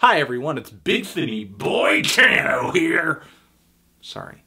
Hi everyone, it's Big Finny Boy Chano here. Sorry.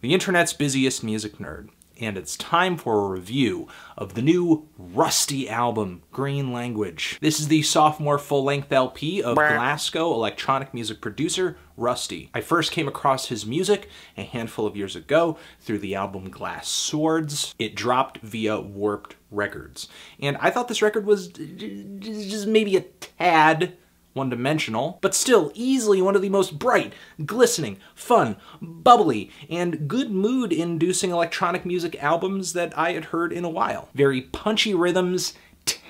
The internet's busiest music nerd, and it's time for a review of the new Rustie album, Green Language. This is the sophomore full-length LP of Glasgow electronic music producer Rustie. I first came across his music a handful of years ago through the album Glass Swords. It dropped via Warp Records. And I thought this record was just maybe a tad one-dimensional, but still easily one of the most bright, glistening, fun, bubbly, and good mood-inducing electronic music albums that I had heard in a while. Very punchy rhythms,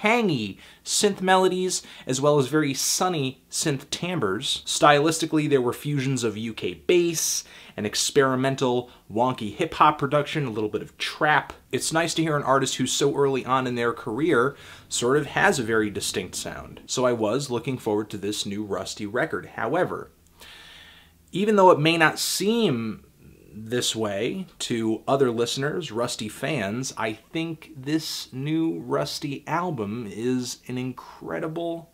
tangy synth melodies, as well as very sunny synth timbres. Stylistically, there were fusions of UK bass, an experimental, wonky hip-hop production, a little bit of trap. It's nice to hear an artist who's so early on in their career sort of has a very distinct sound. So I was looking forward to this new Rustie record. However, even though it may not seem this way to other listeners, Rustie fans, I think this new Rustie album is an incredible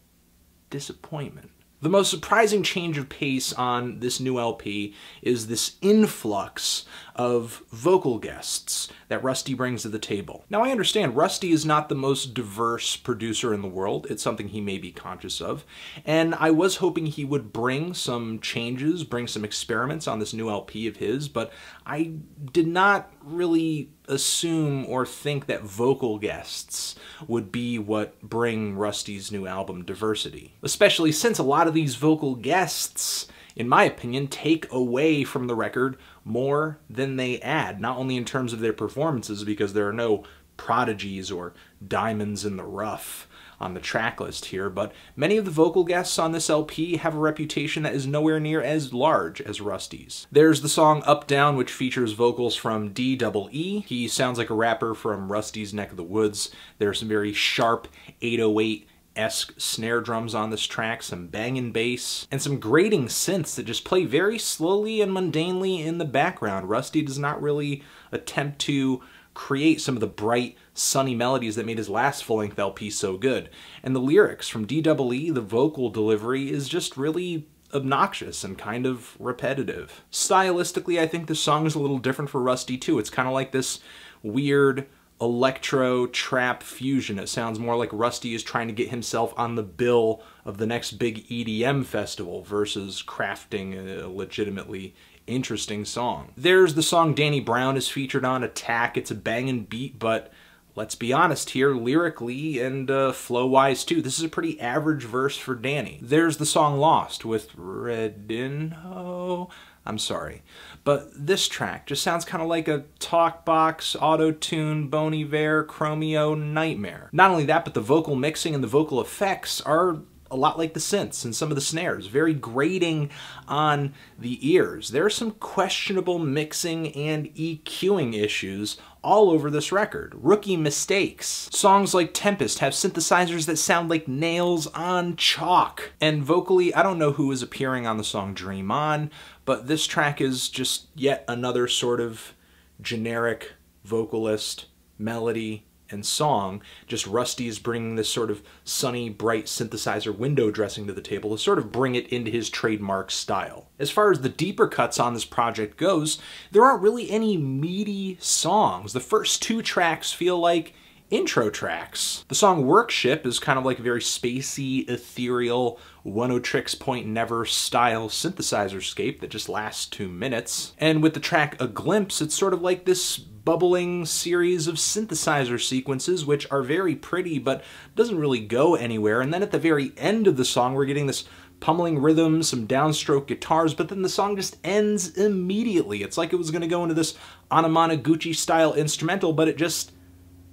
disappointment. The most surprising change of pace on this new LP is this influx of vocal guests that Rustie brings to the table. Now I understand Rustie is not the most diverse producer in the world, it's something he may be conscious of, and I was hoping he would bring some changes, bring some experiments on this new LP of his, but I did not really assume or think that vocal guests would be what bring Rustie's new album diversity. Especially since a lot of these vocal guests, in my opinion, take away from the record more than they add, not only in terms of their performances, because there are no prodigies or diamonds in the rough, on the track list here, but many of the vocal guests on this LP have a reputation that is nowhere near as large as Rustie's. There's the song Up Down, which features vocals from D-double-E. He sounds like a rapper from Rustie's neck of the woods. There are some very sharp 808 esque snare drums on this track, some banging bass, and some grating synths that just play very slowly and mundanely in the background. Rustie does not really attempt to create some of the bright, sunny melodies that made his last full-length LP so good. And the lyrics from D-double-E, the vocal delivery, is just really obnoxious and kind of repetitive. Stylistically, I think this song is a little different for Rustie too. It's kind of like this weird electro trap fusion. It sounds more like Rustie is trying to get himself on the bill of the next big EDM festival versus crafting a legitimately interesting song. There's the song Danny Brown is featured on, Attak. It's a banging beat, but let's be honest here, lyrically and uh, flow-wise too, this is a pretty average verse for Danny. There's the song Lost with Redinho. I'm sorry. But this track just sounds kind of like a talkbox, auto-tune, Bon Iver, Chromeo nightmare. Not only that, but the vocal mixing and the vocal effects are a lot like the synths and some of the snares, very grating on the ears. There are some questionable mixing and EQing issues all over this record. Rookie mistakes. Songs like Tempest have synthesizers that sound like nails on chalk. And vocally, I don't know who is appearing on the song Dream On, but this track is just yet another sort of generic vocalist melody and song, just Rustie is bringing this sort of sunny, bright synthesizer window dressing to the table to sort of bring it into his trademark style. As far as the deeper cuts on this project goes, there aren't really any meaty songs. The first two tracks feel like intro tracks. The song Workship is kind of like a very spacey, ethereal, Oneohtrix Point Never style synthesizer scape that just lasts two minutes. And with the track A Glimpse, it's sort of like this bubbling series of synthesizer sequences, which are very pretty, but doesn't really go anywhere. And then at the very end of the song, we're getting this pummeling rhythm, some downstroke guitars, but then the song just ends immediately. It's like it was going to go into this Anamanaguchi style instrumental, but it just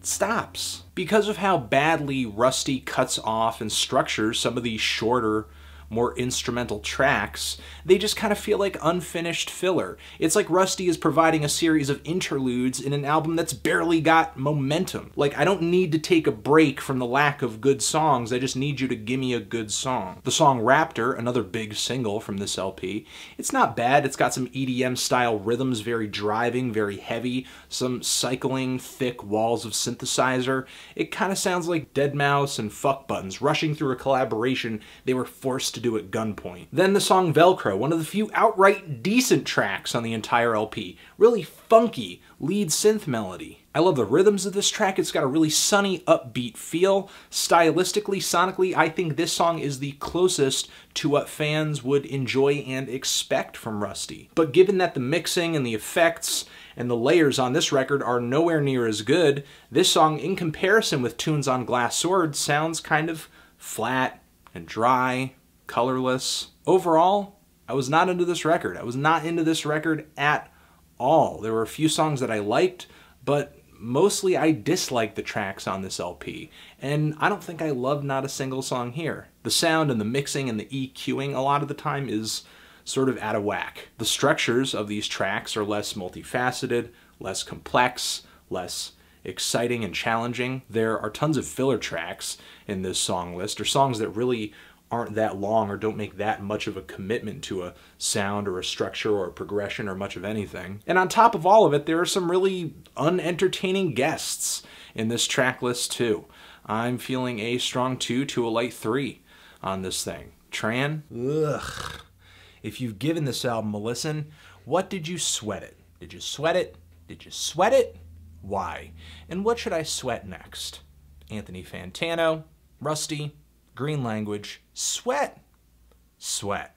stops. Because of how badly Rustie cuts off and structures some of these shorter more instrumental tracks, they just kind of feel like unfinished filler. It's like Rustie is providing a series of interludes in an album that's barely got momentum. Like, I don't need to take a break from the lack of good songs, I just need you to give me a good song. The song Raptor, another big single from this LP, it's not bad. It's got some EDM style rhythms, very driving, very heavy, some cycling, thick walls of synthesizer. It kind of sounds like Deadmau5 and Fuck Buttons rushing through a collaboration they were forced to do at gunpoint. Then the song Velcro, one of the few outright decent tracks on the entire LP. Really funky lead synth melody. I love the rhythms of this track. It's got a really sunny, upbeat feel. Stylistically, sonically, I think this song is the closest to what fans would enjoy and expect from Rustie. But given that the mixing and the effects and the layers on this record are nowhere near as good, this song, in comparison with tunes on Glass Sword, sounds kind of flat and dry, colorless. Overall, I was not into this record. I was not into this record at all. There were a few songs that I liked, but mostly I disliked the tracks on this LP, and I don't think I love not a single song here. The sound and the mixing and the EQing a lot of the time is sort of out of whack. The structures of these tracks are less multifaceted, less complex, less exciting and challenging. There are tons of filler tracks in this song list, or songs that really aren't that long or don't make that much of a commitment to a sound or a structure or a progression or much of anything. And on top of all of it, there are some really unentertaining guests in this track list too. I'm feeling a strong 2 to a light 3 on this thing. Tran? Ugh. If you've given this album a listen, what did you sweat it? Did you sweat it? Did you sweat it? Why? And what should I sweat next? Anthony Fantano, Rustie, Green Language, Sweat, Sweat.